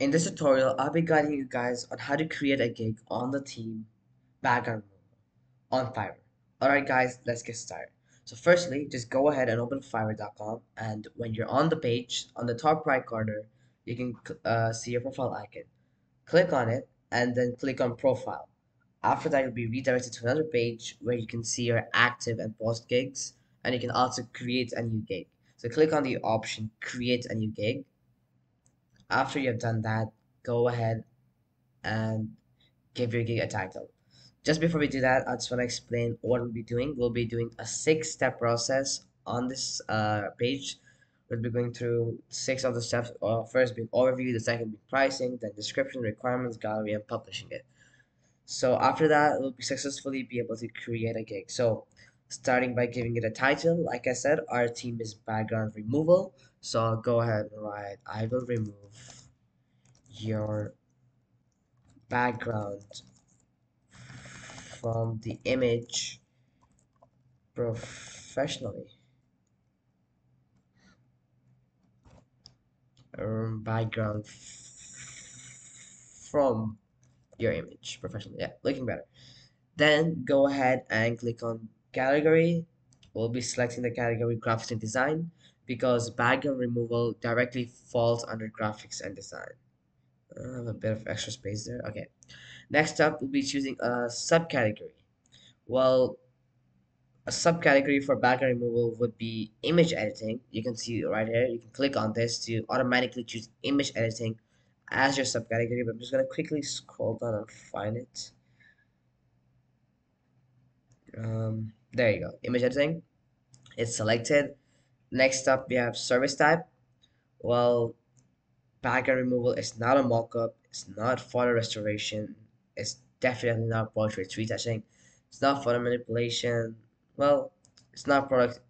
In this tutorial, I'll be guiding you guys on how to create a gig on the theme background on Fiverr. Alright guys, let's get started. So firstly, just go ahead and open fiverr.com and when you're on the page, on the top right corner, you can uh, see your profile icon. Click on it and then click on profile. After that, you'll be redirected to another page where you can see your active and post gigs and you can also create a new gig. So click on the option create a new gig after you have done that, go ahead and give your gig a title. Just before we do that, I just want to explain what we'll be doing. We'll be doing a six-step process on this uh, page. We'll be going through six of the steps. Uh, first being overview, the second being pricing, then description, requirements, gallery, and publishing it. So after that, we'll be successfully be able to create a gig. So starting by giving it a title, like I said, our team is background removal. So I'll go ahead and write, I will remove your background from the image professionally. Um, background from your image professionally. Yeah, looking better. Then go ahead and click on category. We'll be selecting the category graphics and design because background removal directly falls under graphics and design. I have a bit of extra space there. Okay. Next up, we'll be choosing a subcategory. Well, a subcategory for background removal would be image editing. You can see right here. You can click on this to automatically choose image editing as your subcategory. But I'm just going to quickly scroll down and find it. Um, there you go. Image editing. It's selected. Next up, we have service type. Well, background removal is not a mockup. It's not photo restoration. It's definitely not portrait retouching. It's not photo manipulation. Well, it's not product.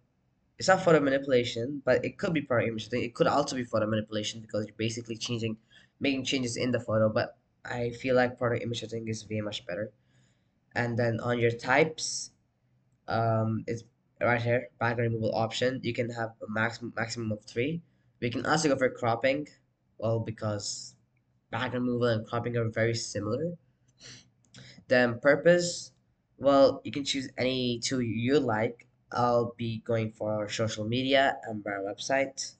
It's not photo manipulation, but it could be of image. It could also be photo manipulation because you're basically changing, making changes in the photo. But I feel like product image thing is way much better. And then on your types, um, it's right here background removal option you can have a maximum maximum of three. We can also go for cropping well because background removal and cropping are very similar. Then purpose well you can choose any tool you like. I'll be going for social media and our website.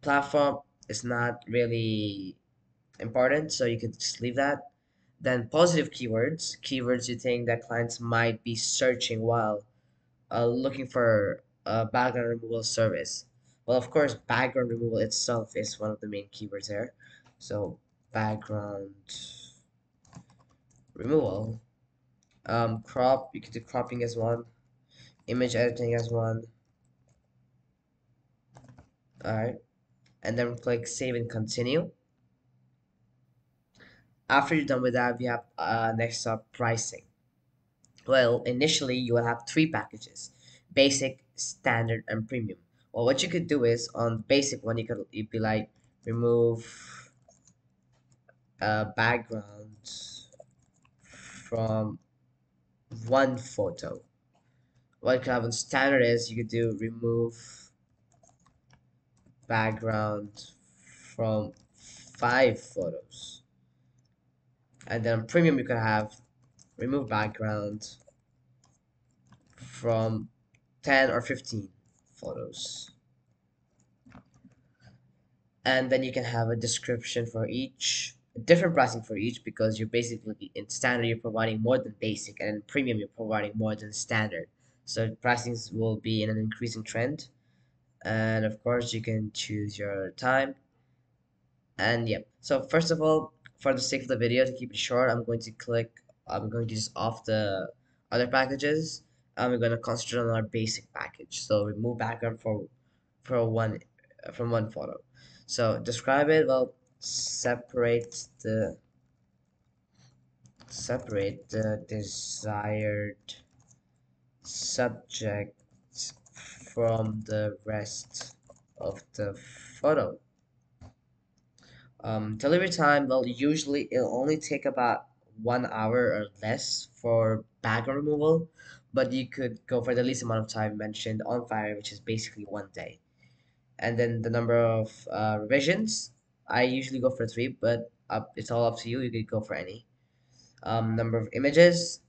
Platform is not really important so you can just leave that. Then positive keywords keywords you think that clients might be searching while uh, looking for a background removal service. Well, of course, background removal itself is one of the main keywords there. So background removal. Um, crop, you can do cropping as one. Image editing as one. Alright. And then click save and continue. After you're done with that, we have uh, next up pricing. Well, initially you will have three packages, basic, standard, and premium. Well, what you could do is on the basic one, you could you'd be like remove uh, background from one photo. What you could have on standard is you could do remove background from five photos. And then premium you could have remove background from 10 or 15 photos. And then you can have a description for each different pricing for each because you're basically in standard you're providing more than basic and in premium you're providing more than standard. So pricings will be in an increasing trend. And of course you can choose your time. And yep so first of all for the sake of the video to keep it short i'm going to click I'm going to just off the other packages. And we're going to concentrate on our basic package. So remove background for for one from one photo. So describe it. Well separate the separate the desired subject from the rest of the photo. Um, delivery time. Well usually it'll only take about one hour or less for background removal, but you could go for the least amount of time mentioned on Fiverr, which is basically one day. And then the number of uh, revisions, I usually go for three, but up it's all up to you. You could go for any. Um, number of images,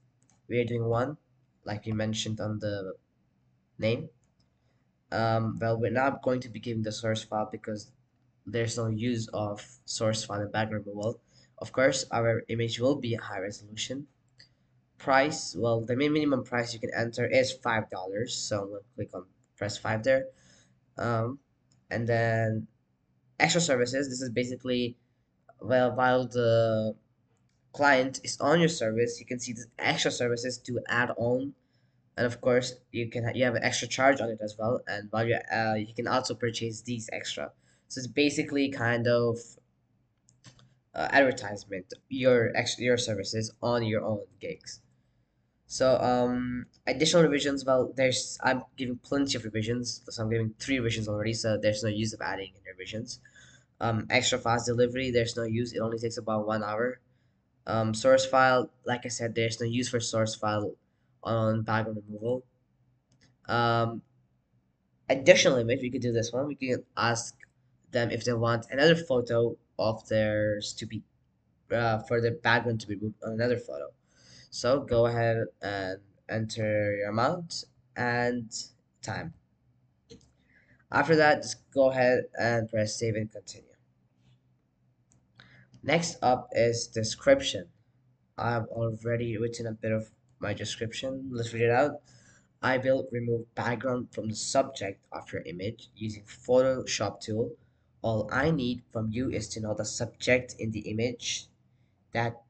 we are doing one, like you mentioned on the name. Um, well, we're not going to be giving the source file because there's no use of source file and background removal. Of course, our image will be high resolution. Price, well, the minimum price you can enter is five dollars. So I'm gonna click on press five there. Um, and then extra services. This is basically well, while the client is on your service, you can see the extra services to add on and of course you can ha- you have an extra charge on it as well and while you uh, you can also purchase these extra so it's basically kind of uh, advertisement your ex- your services on your own gigs. So um additional revisions well there's i'm giving plenty of revisions so i'm giving three revisions already so there's no use of adding revisions. Um extra fast delivery there's no use it only takes about one hour. Um source file like i said there's no use for source file on background removal. Um additional image, we could do this one. We can ask them if they want another photo of theirs to be uh, for the background to be moved on another photo. So go ahead and enter your amount and time. After that, just go ahead and press save and continue. Next up is description. I've already written a bit of my description. Let's read it out. I will remove background from the subject of your image using Photoshop tool. All I need from you is to know the subject in the image that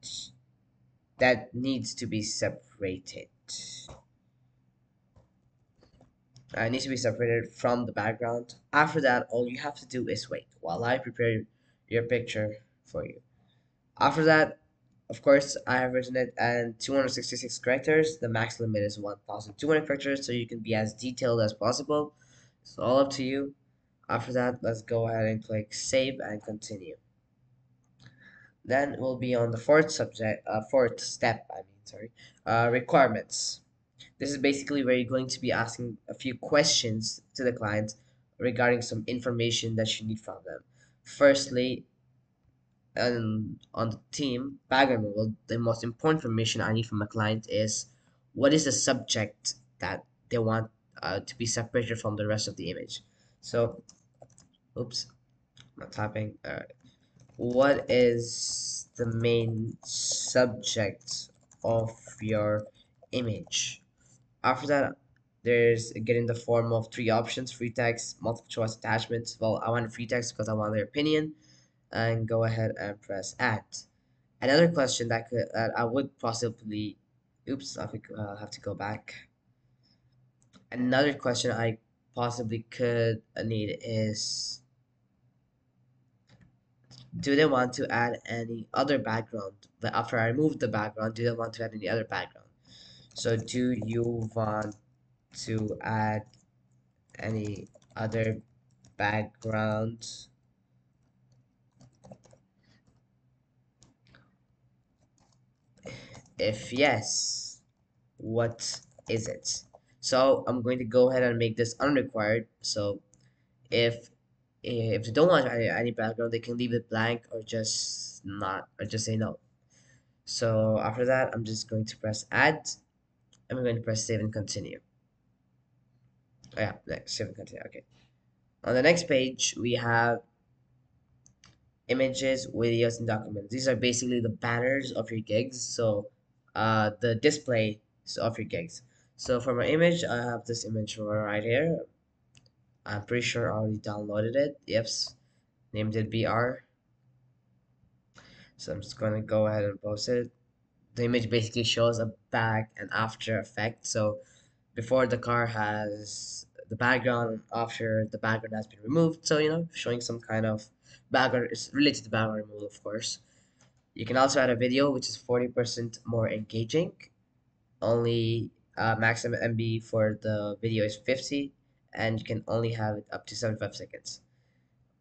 that needs to be separated. Uh, it needs to be separated from the background. After that, all you have to do is wait while I prepare your picture for you. After that, of course, I have written it in 266 characters. The max limit is 1200 characters, so you can be as detailed as possible. It's all up to you. After that, let's go ahead and click save and continue. Then we'll be on the fourth subject, uh, fourth step, I mean, sorry, uh, requirements. This is basically where you're going to be asking a few questions to the client regarding some information that you need from them. Firstly, and on the team background removal, the most important information I need from a client is what is the subject that they want uh, to be separated from the rest of the image. So, oops, I'm not typing. All right. What is the main subject of your image? After that, there's getting the form of three options: free text, multiple choice attachments. Well, I want free text because I want their opinion and go ahead and press add. Another question that could that I would possibly, oops, I think uh, I'll have to go back. Another question I possibly could need is, do they want to add any other background? But after I remove the background, do they want to add any other background? So do you want to add any other background? If yes, what is it? So I'm going to go ahead and make this unrequired. So if if they don't want any, any background, they can leave it blank or just not or just say no. So after that, I'm just going to press add. I'm going to press save and continue. Oh, yeah, next save and continue. Okay. On the next page, we have images, videos, and documents. These are basically the banners of your gigs. So uh, the display of your gigs. So for my image, I have this image right here. I'm pretty sure I already downloaded it. Yes, named it BR. So I'm just going to go ahead and post it. The image basically shows a back and after effect. So before the car has the background, after the background has been removed. So, you know, showing some kind of background is related to background removal, of course. You can also add a video, which is 40% more engaging. Only uh, maximum MB for the video is 50, and you can only have it up to 75 seconds.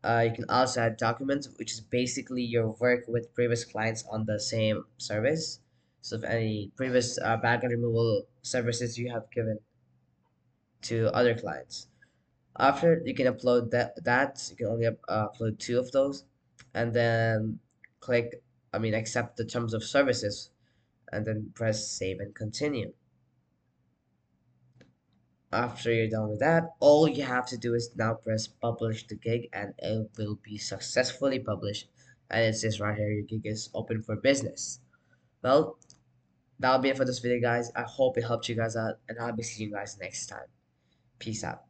Uh, you can also add documents, which is basically your work with previous clients on the same service. So if any previous uh, background removal services you have given to other clients. After you can upload that, that you can only up, uh, upload two of those and then click I mean accept the terms of services and then press save and continue after you're done with that all you have to do is now press publish the gig and it will be successfully published. And it says right here your gig is open for business. Well that'll be it for this video guys. I hope it helped you guys out and i'll be seeing you guys next time. Peace out